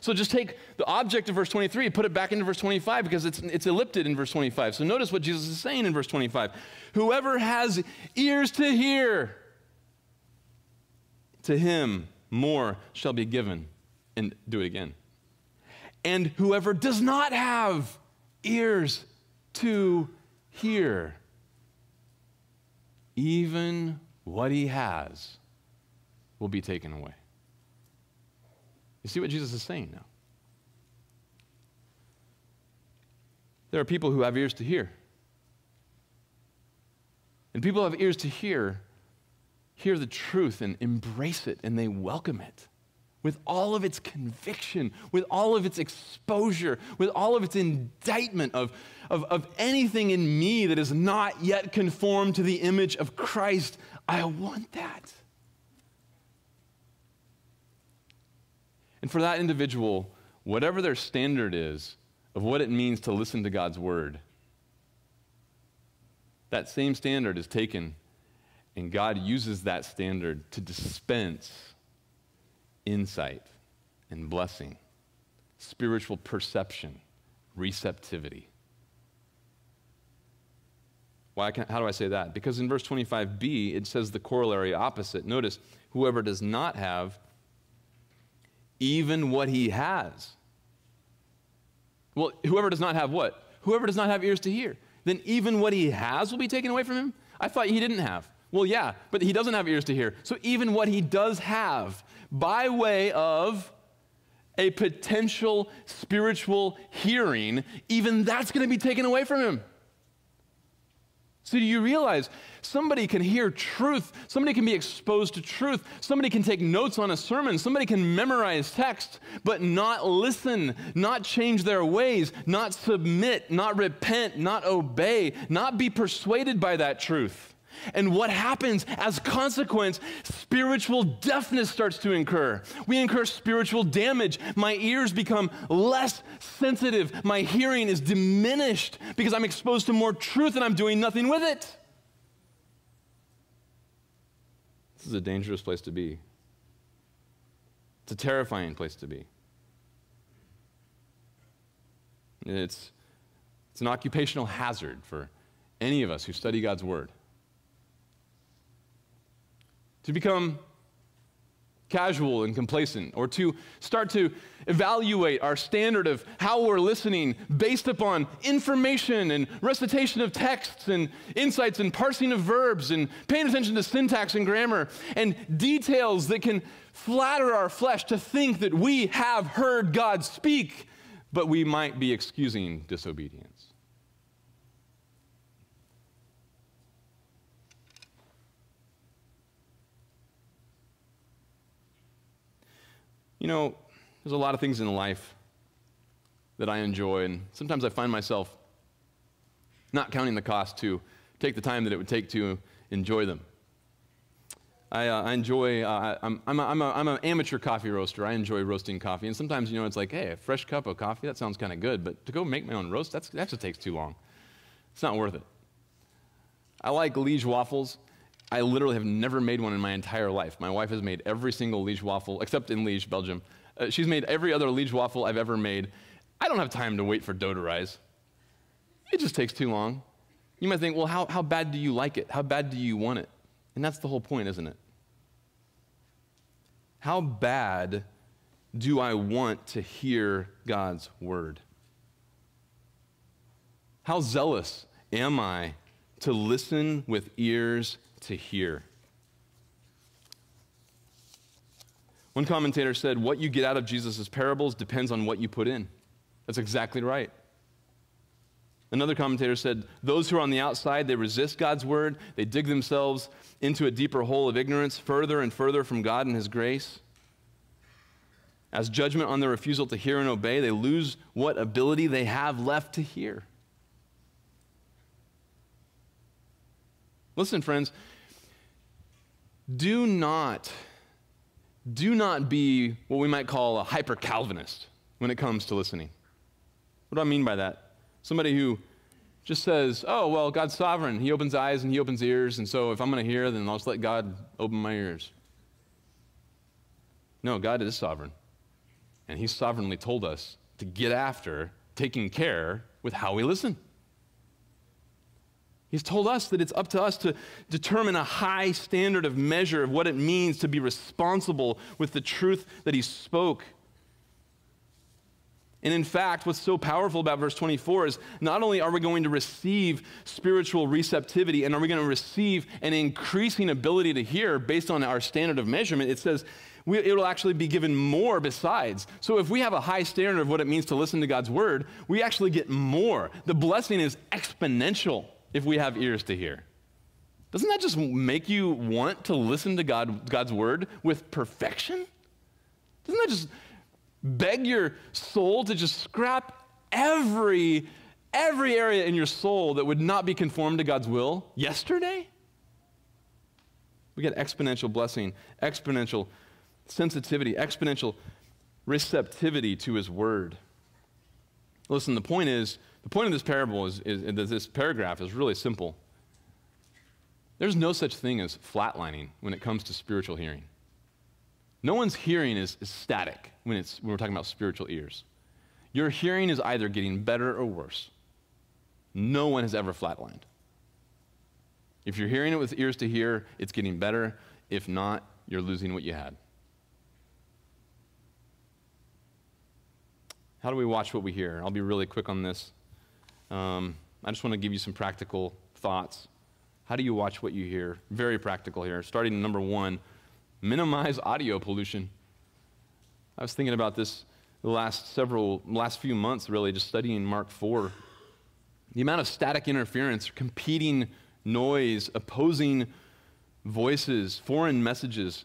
So just take the object of verse 23, put it back into verse 25 because it's, it's ellipted in verse 25. So notice what Jesus is saying in verse 25. Whoever has ears to hear, to him more shall be given. And do it again. And whoever does not have ears to hear, even what he has will be taken away. You see what Jesus is saying now? There are people who have ears to hear. And people who have ears to hear, hear the truth and embrace it and they welcome it with all of its conviction, with all of its exposure, with all of its indictment of, of, of anything in me that is not yet conformed to the image of Christ. I want that. And for that individual, whatever their standard is of what it means to listen to God's word, that same standard is taken, and God uses that standard to dispense insight and blessing, spiritual perception, receptivity. Why can, how do I say that? Because in verse 25b, it says the corollary opposite. Notice, whoever does not have even what he has. Well, whoever does not have what? Whoever does not have ears to hear. Then even what he has will be taken away from him? I thought he didn't have. Well, yeah, but he doesn't have ears to hear. So even what he does have, by way of a potential spiritual hearing, even that's going to be taken away from him. So, do you realize somebody can hear truth? Somebody can be exposed to truth. Somebody can take notes on a sermon. Somebody can memorize text, but not listen, not change their ways, not submit, not repent, not obey, not be persuaded by that truth. And what happens as consequence, spiritual deafness starts to incur. We incur spiritual damage. My ears become less sensitive. My hearing is diminished because I'm exposed to more truth and I'm doing nothing with it. This is a dangerous place to be. It's a terrifying place to be. It's, it's an occupational hazard for any of us who study God's Word to become casual and complacent, or to start to evaluate our standard of how we're listening based upon information and recitation of texts and insights and parsing of verbs and paying attention to syntax and grammar and details that can flatter our flesh to think that we have heard God speak, but we might be excusing disobedience. You know, there's a lot of things in life that I enjoy, and sometimes I find myself not counting the cost to take the time that it would take to enjoy them. I, uh, I enjoy, uh, I'm, I'm, a, I'm, a, I'm an amateur coffee roaster. I enjoy roasting coffee. And sometimes, you know, it's like, hey, a fresh cup of coffee, that sounds kind of good. But to go make my own roast, that's, that just takes too long. It's not worth it. I like Liege waffles. I literally have never made one in my entire life. My wife has made every single Liege waffle, except in Liege, Belgium. Uh, she's made every other Liege waffle I've ever made. I don't have time to wait for dough to rise. It just takes too long. You might think, well, how, how bad do you like it? How bad do you want it? And that's the whole point, isn't it? How bad do I want to hear God's word? How zealous am I to listen with ears to hear. One commentator said, What you get out of Jesus' parables depends on what you put in. That's exactly right. Another commentator said, Those who are on the outside, they resist God's word, they dig themselves into a deeper hole of ignorance, further and further from God and His grace. As judgment on their refusal to hear and obey, they lose what ability they have left to hear. Listen, friends, do not, do not be what we might call a hyper Calvinist when it comes to listening. What do I mean by that? Somebody who just says, oh, well, God's sovereign. He opens eyes and he opens ears, and so if I'm going to hear, then I'll just let God open my ears. No, God is sovereign. And he sovereignly told us to get after taking care with how we listen. He's told us that it's up to us to determine a high standard of measure of what it means to be responsible with the truth that he spoke. And in fact, what's so powerful about verse 24 is not only are we going to receive spiritual receptivity and are we going to receive an increasing ability to hear based on our standard of measurement, it says we, it will actually be given more besides. So if we have a high standard of what it means to listen to God's word, we actually get more. The blessing is exponential if we have ears to hear. Doesn't that just make you want to listen to God, God's word with perfection? Doesn't that just beg your soul to just scrap every every area in your soul that would not be conformed to God's will yesterday? We get exponential blessing, exponential sensitivity, exponential receptivity to his word. Listen, the point is the point of this parable is, is, is this paragraph is really simple. There's no such thing as flatlining when it comes to spiritual hearing. No one's hearing is, is static when, it's, when we're talking about spiritual ears. Your hearing is either getting better or worse. No one has ever flatlined. If you're hearing it with ears to hear, it's getting better. If not, you're losing what you had. How do we watch what we hear? I'll be really quick on this. Um, I just want to give you some practical thoughts. How do you watch what you hear? Very practical here. Starting number one, minimize audio pollution. I was thinking about this the last several, last few months, really, just studying Mark 4. The amount of static interference, competing noise, opposing voices, foreign messages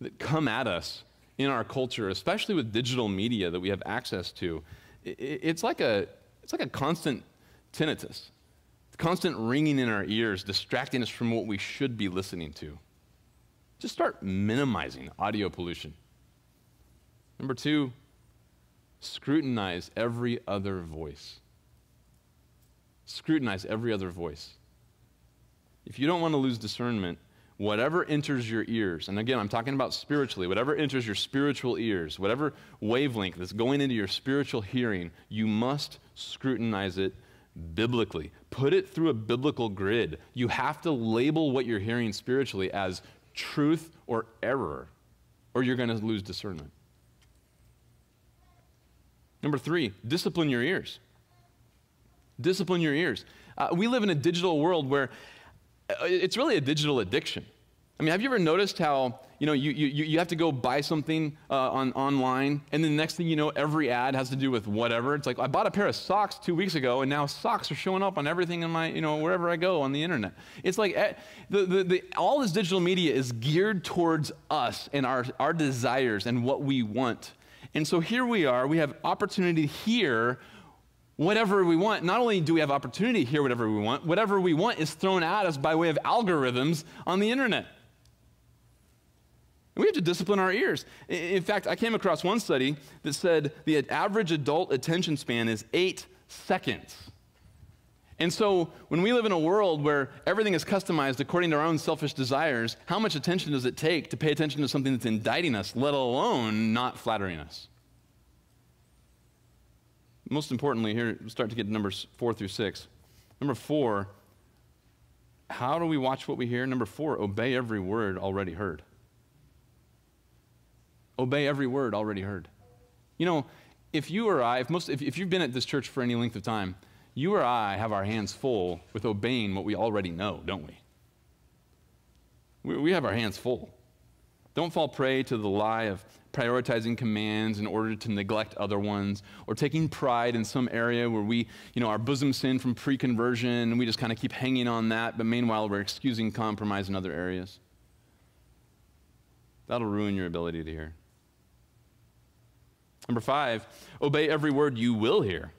that come at us in our culture, especially with digital media that we have access to. It's like a, it's like a constant tinnitus, constant ringing in our ears, distracting us from what we should be listening to. Just start minimizing audio pollution. Number two, scrutinize every other voice. Scrutinize every other voice. If you don't want to lose discernment, whatever enters your ears, and again, I'm talking about spiritually, whatever enters your spiritual ears, whatever wavelength that's going into your spiritual hearing, you must scrutinize it biblically. Put it through a biblical grid. You have to label what you're hearing spiritually as truth or error, or you're going to lose discernment. Number three, discipline your ears. Discipline your ears. Uh, we live in a digital world where uh, it's really a digital addiction. I mean, have you ever noticed how you know you, you, you have to go buy something uh, on online, and then the next thing you know, every ad has to do with whatever. It's like I bought a pair of socks two weeks ago, and now socks are showing up on everything in my you know wherever I go on the internet. It's like eh, the, the, the, all this digital media is geared towards us and our our desires and what we want. And so here we are. We have opportunity here whatever we want. Not only do we have opportunity to hear whatever we want, whatever we want is thrown at us by way of algorithms on the internet. We have to discipline our ears. In fact, I came across one study that said the average adult attention span is eight seconds. And so, when we live in a world where everything is customized according to our own selfish desires, how much attention does it take to pay attention to something that's indicting us, let alone not flattering us? most importantly, here, we'll start to get to numbers four through six. Number four, how do we watch what we hear? Number four, obey every word already heard. Obey every word already heard. You know, if you or I, if, most, if, if you've been at this church for any length of time, you or I have our hands full with obeying what we already know, don't we? We, we have our hands full. Don't fall prey to the lie of prioritizing commands in order to neglect other ones, or taking pride in some area where we, you know, our bosom sin from pre conversion and we just kind of keep hanging on that, but meanwhile we're excusing compromise in other areas. That'll ruin your ability to hear. Number five, obey every word you will hear.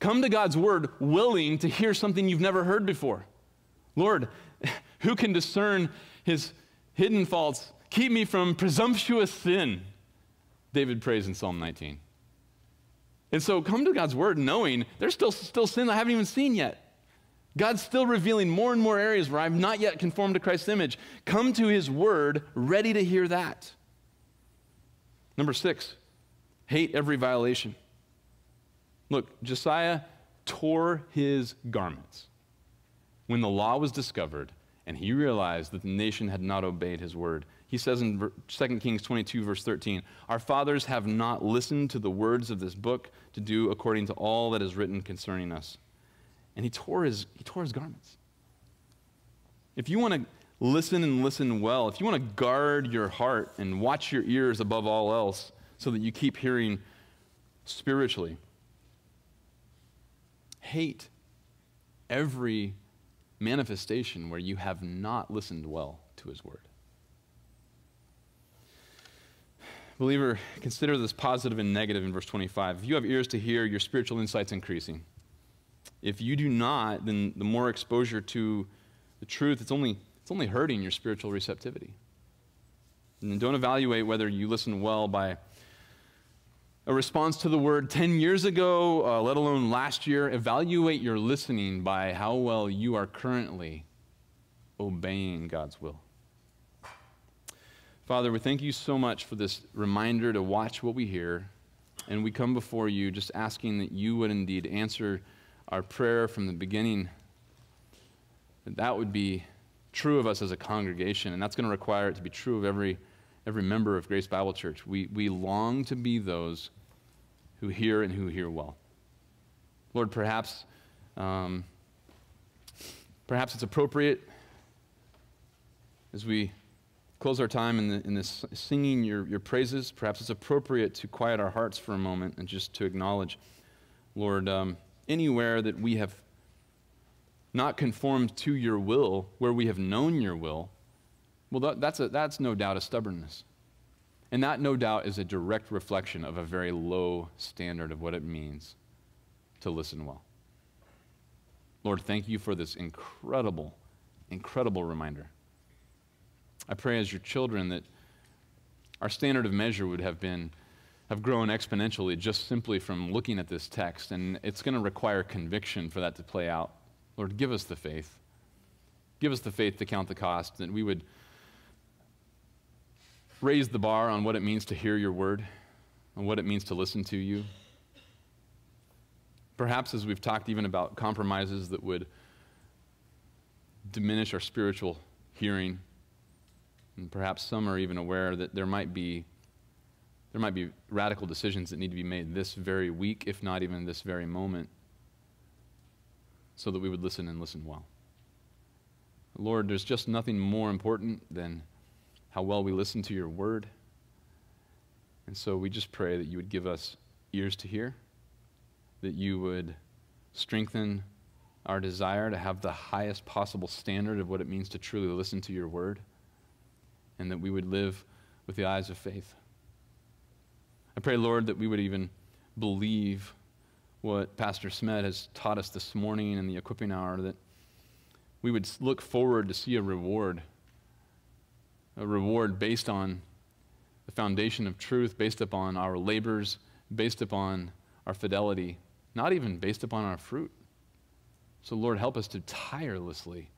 Come to God's word willing to hear something you've never heard before. Lord, [laughs] who can discern his hidden faults Keep me from presumptuous sin, David prays in Psalm 19. And so come to God's word knowing there's still, still sin I haven't even seen yet. God's still revealing more and more areas where I've not yet conformed to Christ's image. Come to his word ready to hear that. Number six, hate every violation. Look, Josiah tore his garments when the law was discovered and he realized that the nation had not obeyed his word. He says in 2 Kings 22, verse 13, Our fathers have not listened to the words of this book to do according to all that is written concerning us. And he tore his, he tore his garments. If you want to listen and listen well, if you want to guard your heart and watch your ears above all else so that you keep hearing spiritually, hate every manifestation where you have not listened well to his word. Believer, consider this positive and negative in verse 25. If you have ears to hear, your spiritual insight's increasing. If you do not, then the more exposure to the truth, it's only, it's only hurting your spiritual receptivity. And don't evaluate whether you listen well by a response to the word 10 years ago, uh, let alone last year. Evaluate your listening by how well you are currently obeying God's will. Father, we thank you so much for this reminder to watch what we hear. And we come before you just asking that you would indeed answer our prayer from the beginning, that that would be true of us as a congregation. And that's going to require it to be true of every, every member of Grace Bible Church. We, we long to be those who hear and who hear well. Lord, perhaps, um, perhaps it's appropriate as we close our time in, the, in this singing your, your praises, perhaps it's appropriate to quiet our hearts for a moment and just to acknowledge, Lord, um, anywhere that we have not conformed to your will, where we have known your will, well, that, that's, a, that's no doubt a stubbornness. And that, no doubt, is a direct reflection of a very low standard of what it means to listen well. Lord, thank you for this incredible, incredible reminder. I pray as your children that our standard of measure would have been have grown exponentially just simply from looking at this text and it's going to require conviction for that to play out. Lord, give us the faith. Give us the faith to count the cost that we would raise the bar on what it means to hear your word and what it means to listen to you. Perhaps as we've talked even about compromises that would diminish our spiritual hearing, and perhaps some are even aware that there might be there might be radical decisions that need to be made this very week, if not even this very moment, so that we would listen and listen well. Lord, there's just nothing more important than how well we listen to your word. And so we just pray that you would give us ears to hear, that you would strengthen our desire to have the highest possible standard of what it means to truly listen to your word, and that we would live with the eyes of faith. I pray, Lord, that we would even believe what Pastor Smed has taught us this morning in the equipping hour, that we would look forward to see a reward a reward based on the foundation of truth, based upon our labors, based upon our fidelity, not even based upon our fruit. So, Lord, help us to tirelessly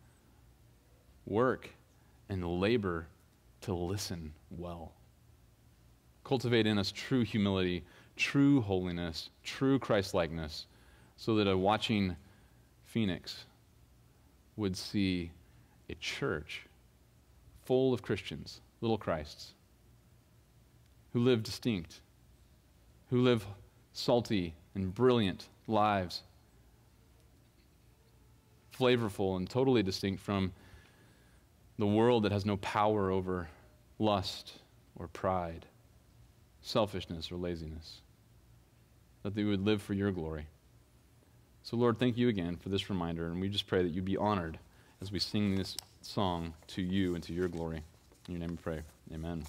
work and labor to listen well. Cultivate in us true humility, true holiness, true Christ likeness, so that a watching Phoenix would see a church full of Christians, little Christs, who live distinct, who live salty and brilliant lives, flavorful and totally distinct from the world that has no power over lust or pride, selfishness or laziness. That they would live for your glory. So, Lord, thank you again for this reminder, and we just pray that you be honored as we sing this song to you and to your glory. In your name we pray. Amen.